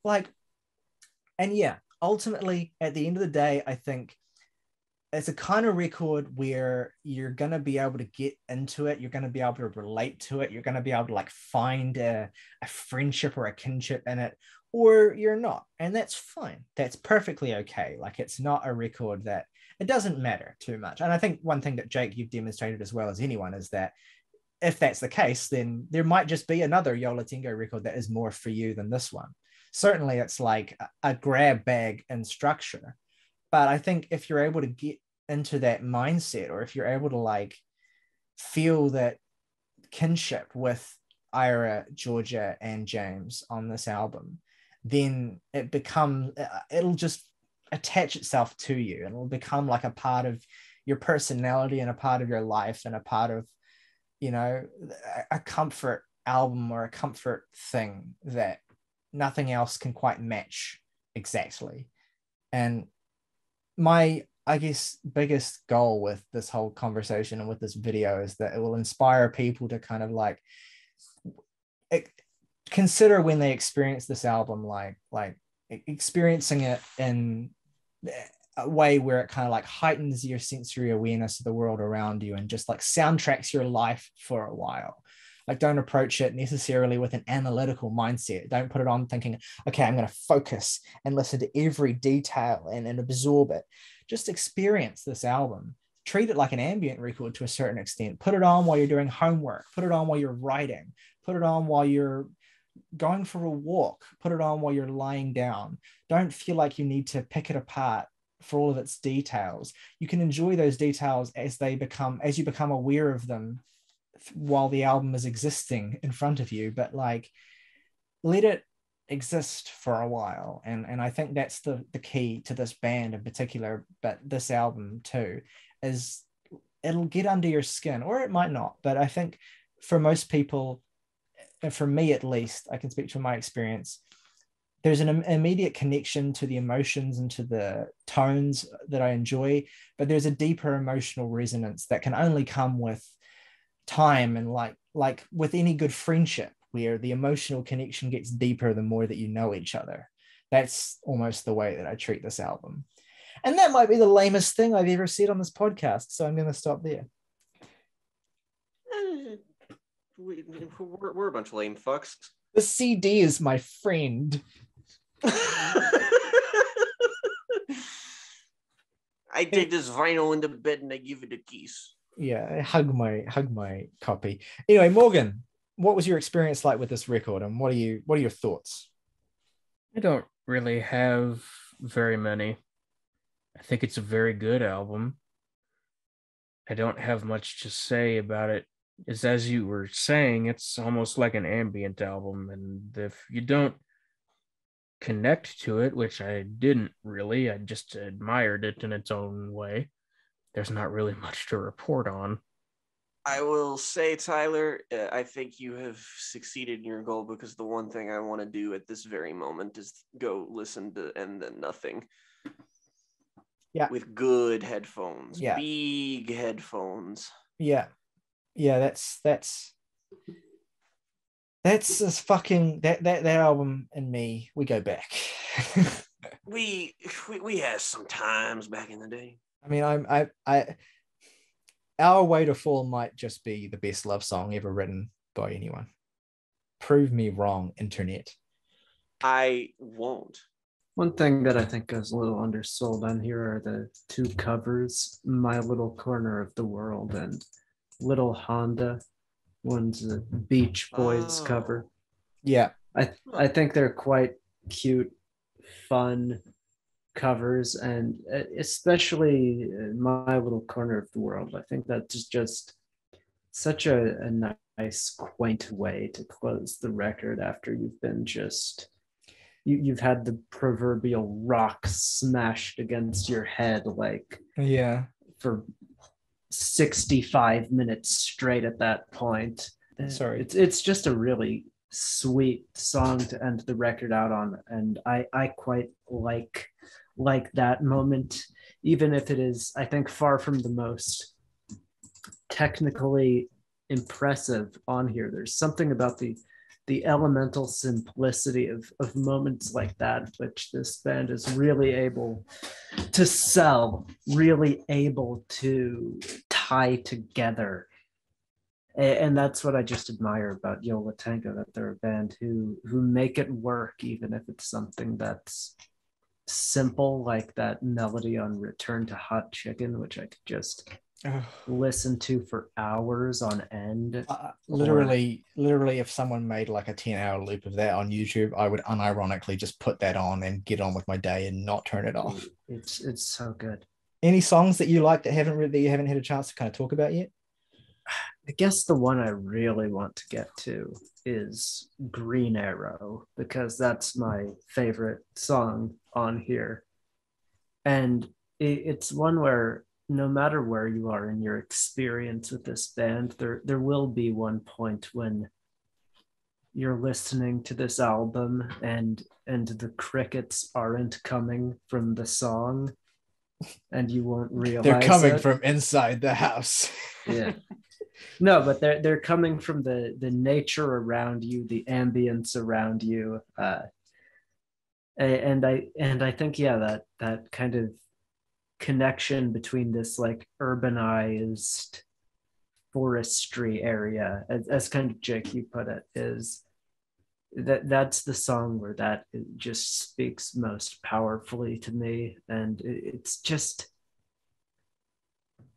Like, and yeah, ultimately, at the end of the day, I think it's a kind of record where you're going to be able to get into it you're going to be able to relate to it you're going to be able to like find a, a friendship or a kinship in it or you're not and that's fine. That's perfectly okay. Like it's not a record that it doesn't matter too much. And i think one thing that jake you've demonstrated as well as anyone is that if that's the case then there might just be another Yo La Tengo record that is more for you than this one. Certainly it's like a, a grab bag in structure but i think if you're able to get into that mindset or if you're able to like feel that kinship with ira georgia and james on this album then it becomes uh, it'll just attach itself to you and it'll become like a part of your personality and a part of your life and a part of you know a comfort album or a comfort thing that nothing else can quite match exactly. And my i guess biggest goal with this whole conversation and with this video is that it will inspire people to kind of like consider when they experience this album like like experiencing it in a way where it kind of like heightens your sensory awareness of the world around you and just like soundtracks your life for a while like don't approach it necessarily with an analytical mindset. Don't put it on thinking okay i'm going to focus and listen to every detail and, and absorb it. Just experience this album. Treat it like an ambient record to a certain extent. Put it on while you're doing homework. Put it on while you're writing. Put it on while you're going for a walk, put it on while you're lying down. Don't feel like you need to pick it apart for all of its details. You can enjoy those details as they become, as you become aware of them while the album is existing in front of you. But like, let it exist for a while. And, and I think that's the, the key to this band in particular, but this album too, is it'll get under your skin or it might not. But I think for most people, and for me at least, I can speak from my experience. There's an immediate connection to the emotions and to the tones that I enjoy, but there's a deeper emotional resonance that can only come with time and like like with any good friendship where the emotional connection gets deeper the more that you know each other. That's almost the way that I treat this album. And that might be the lamest thing I've ever said on this podcast. So I'm going to stop there we, we're, we're a bunch of lame fucks. The CD is my friend. I take this vinyl in the bed and I give it a kiss. Yeah, hug my hug my copy. Anyway, Morgan, what was your experience like with this record, and what are you what are your thoughts? I don't really have very many. I think it's a very good album. I don't have much to say about it is as you were saying, it's almost like an ambient album. And if you don't connect to it, which I didn't really, I just admired it in its own way, there's not really much to report on. I will say, Tyler, uh, I think you have succeeded in your goal because the one thing I want to do at this very moment is go listen to And Then Nothing. Yeah. With good headphones. Yeah. Big headphones. Yeah yeah, that's that's that's this fucking that that that album and me. We go back. we, we we had some times back in the day. I mean, I'm I I. Our way to fall might just be the best love song ever written by anyone. Prove me wrong, internet. I won't. One thing that I think goes a little undersold on here are the two covers, My Little Corner of the World and Little Honda. One's a Beach Boys oh. cover. Yeah. I I think they're quite cute, fun covers, and uh, especially my little corner of the world. I think that's just such a, a nice, quaint way to close the record after you've been just you, you've had the proverbial rock smashed against your head like yeah for 65 minutes straight at that point. Sorry. It's it's just a really sweet song to end the record out on and I I quite like like that moment even if it is I think far from the most technically impressive on here. There's something about the the elemental simplicity of, of moments like that, which this band is really able to sell, really able to tie together. And that's what I just admire about Yo La Tengo, that they're a band who who make it work, even if it's something that's simple, like that melody on Return to Hot Chicken, which I could just listen to for hours on end. Uh, literally, literally, if someone made like a 10 hour loop of that on YouTube, I would unironically just put that on and get on with my day and not turn it off. It's it's so good. Any songs that you like that haven't really, that you haven't had a chance to kind of talk about yet? I guess the one I really want to get to is Green Arrow because that's my favorite song on here. And it, it's one where no matter where you are in your experience with this band, there there will be one point when you're listening to this album and and the crickets aren't coming from the song and you won't realize They're coming it. from inside the house. yeah no but they're they're coming from the the nature around you the ambience around you uh and i and i think yeah that that kind of connection between this like urbanized forestry area as, as kind of jake you put it is that that's the song where that just speaks most powerfully to me and it's just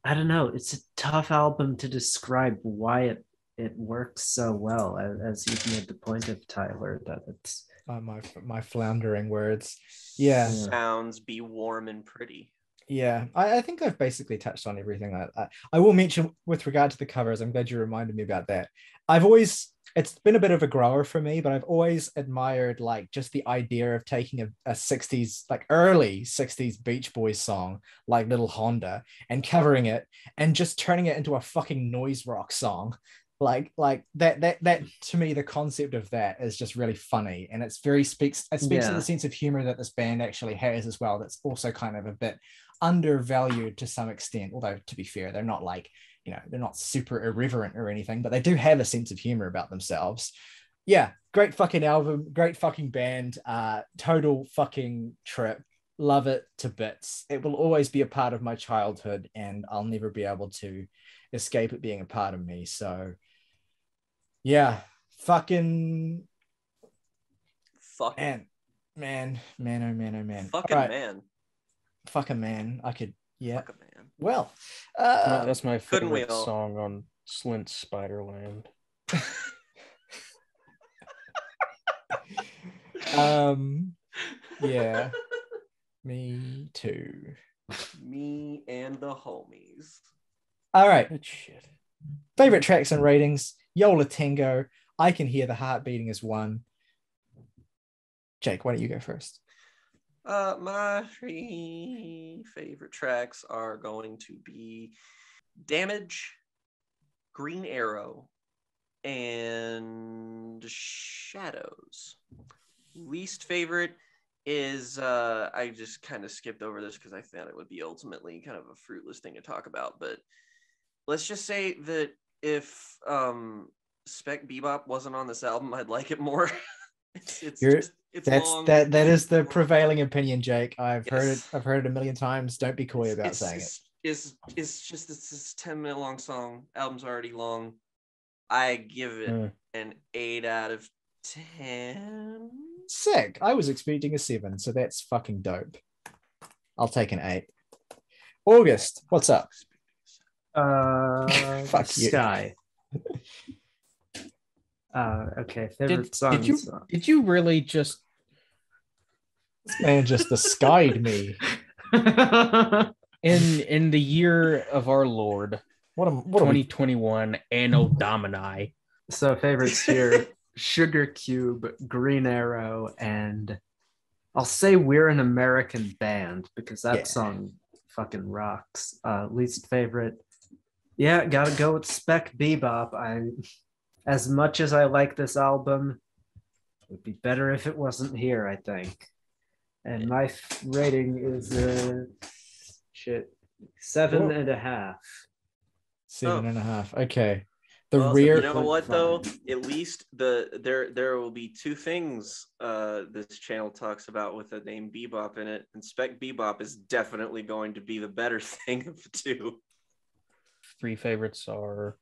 I don't know. It's a tough album to describe why it it works so well, as, you've made the point of Tyler that it's Oh, my my floundering words. Yeah, Yeah. Sounds be warm and pretty. yeah. I, I think I've basically touched on everything. I, I I will mention with regard to the covers. I'm glad you reminded me about that. I've always it's been a bit of a grower for me, but I've always admired like just the idea of taking a, a 60s, like early 60s Beach Boys song like Little Honda and covering it and just turning it into a fucking noise rock song. Like, like that, that, that to me, the concept of that is just really funny. And it's very speaks, it speaks to the sense of humor that this band actually has as well. That's also kind of a bit undervalued to some extent. Although, to be fair, they're not like, you know, they're not super irreverent or anything, but they do have a sense of humor about themselves. Yeah, great fucking album, great fucking band, uh, total fucking trip. Love it to bits. It will always be a part of my childhood, and I'll never be able to escape it being a part of me. So, yeah, fucking Fucking, man, man, man, oh man, oh man. fucking All right, man. fucking man. I could, yeah. Fucking man. Well, No, uh, That's my couldn't we favorite song on Slint's Spiderland. um, yeah, me too. Me and the homies. All right, shit. favorite tracks and ratings. Yo La Tengo. I can hear the heart beating as one. Jake, why don't you go first? Uh, my three favorite tracks are going to be Damage, Green Arrow, and Shadows. Least favorite is uh, I just kind of skipped over this because I thought it would be ultimately kind of a fruitless thing to talk about. But let's just say that if um, Spec Bebop wasn't on this album, I'd like it more. it's it's, just, it's That's long. that. That is the prevailing opinion, Jake. I've heard it. I've heard it a million times. Don't be coy about it's, saying it. it's, It's, just it's this 10 minute long song. Album's already long. I give it Uh, an 8 out of 10. Sick. I was expecting a seven, so that's fucking dope. I'll take an eight. August, what's up? Uh Fuck you. Sky. Uh okay, favorite did, songs. did you did you really just This man just skied me. in in the year of our Lord What a what a 2021 Anno Domini? so favorites here Sugar Cube, Green Arrow, and I'll say we're an American band because that Yeah. song fucking rocks. Uh, least favorite, yeah, gotta go with Spec Bebop. I, as much as I like this album, it would be better if it wasn't here. I think, and my f- rating is uh, shit seven Whoa. and a half. seven Oh. and a half. Okay. The Well, rear. You know what though? At least the there there will be two things uh this channel talks about with the name Bebop in it. And Spec Bebop is definitely going to be the better thing of the two. Three favorites are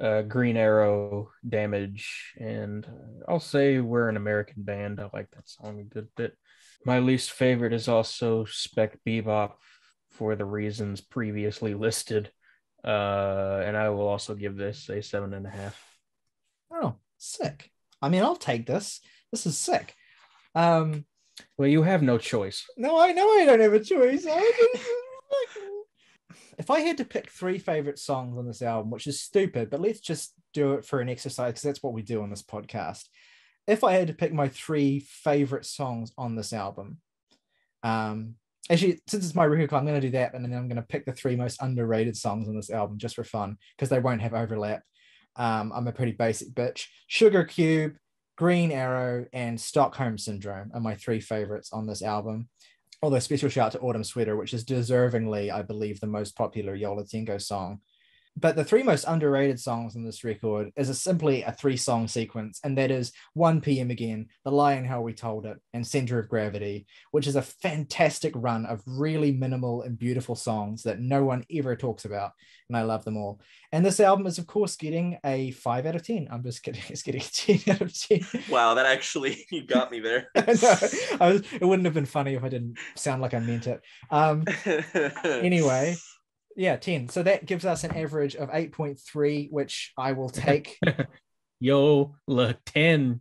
uh, Green Arrow, Damage, and I'll say we're an American band. I like that song a good bit. My least favorite is also Spec Bebop for the reasons previously listed. Uh, and I will also give this a seven and a half. Oh, sick. I mean, I'll take this. This is sick. Um, Well, you have no choice. no, I know I don't have a choice. if I had to pick three favorite songs on this album, which is stupid, but let's just do it for an exercise because that's what we do on this podcast. If I had to pick my three favorite songs on this album, um, actually, since it's my record I'm going to do that, and then I'm going to pick the three most underrated songs on this album just for fun because they won't have overlap. Um, I'm a pretty basic bitch. Sugar Cube, Green Arrow, and Stockholm Syndrome are my three favorites on this album. Although special shout out to Autumn Sweater, which is deservingly, I believe, the most popular Yo La Tengo song. But the three most underrated songs on this record is a, simply a three song sequence, and that is 1 p.m. again, The Lie and How We Told It, and Center of Gravity, which is a fantastic run of really minimal and beautiful songs that no one ever talks about. And I love them all. And this album is, of course, getting a 5 out of 10. I'm just kidding. It's getting a 10 out of 10. Wow, that actually you got me there. I was, it wouldn't have been funny if I didn't sound like I meant it. Um, anyway, yeah, 10. So that gives us an average of 8.3, which I will take. Yo, la 10,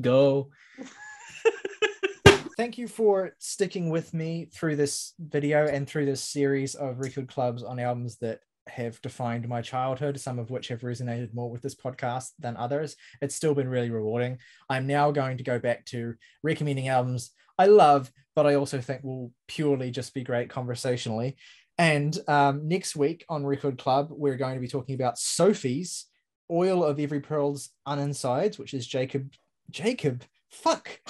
go. Thank you for sticking with me through this video and through this series of record clubs on albums that have defined my childhood, some of which have resonated more with this podcast than others. It's still been really rewarding. I'm now going to go back to recommending albums I love, but I also think will purely just be great conversationally. And um, next week on Record Club, we're going to be talking about Sophie's Oil of Every Pearl's Uninsides, which is Jacob. Jacob, fuck.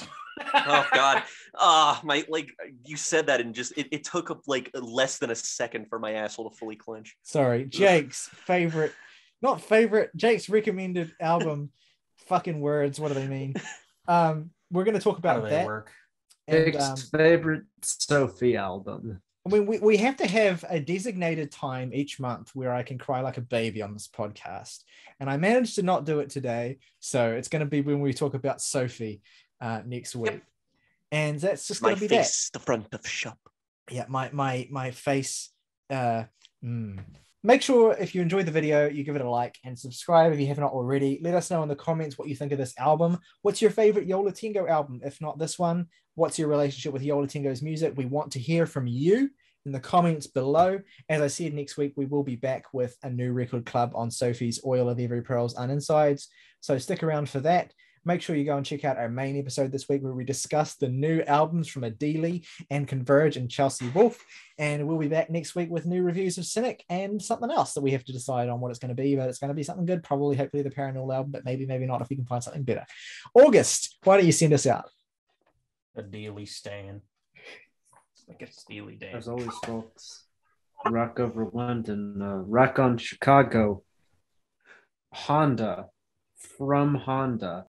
oh god ah my like you said that and just it, it took up like less than a second for my asshole to fully clench Sorry, Jake's favorite, not favorite, Jake's recommended album. fucking words, what do they mean? Um, we're going to talk How do about they that. work? And, Jake's um, favorite Sophie album. I mean, we, we have to have a designated time each month where I can cry like a baby on this podcast. And I managed to not do it today. So it's going to be when we talk about Sophie uh, next week. And that's just going to be that. face the front of shop yeah my my my face uh mm. Make sure if you enjoyed the video you give it a like and subscribe if you have not already. Let us know in the comments what you think of this album. What's your favorite yo la tengo album? If not this one what's your relationship with yo la tengo's music? We want to hear from you in the comments below. As i said next week we will be back with a new record club on sophie's oil of every pearl's uninsides so stick around for that Make sure you go and check out our main episode this week where we discuss the new albums from Adele and Converge and Chelsea Wolfe. And we'll be back next week with new reviews of Cynic and something else that we have to decide on what it's going to be. But it's going to be something good, probably, hopefully, the Paranormal album, but maybe, maybe not if we can find something better. August, why don't you send us out? A daily stand. It's like a Steely Dan. As always, folks, rock over London, uh, rock on Chicago, Honda, from Honda.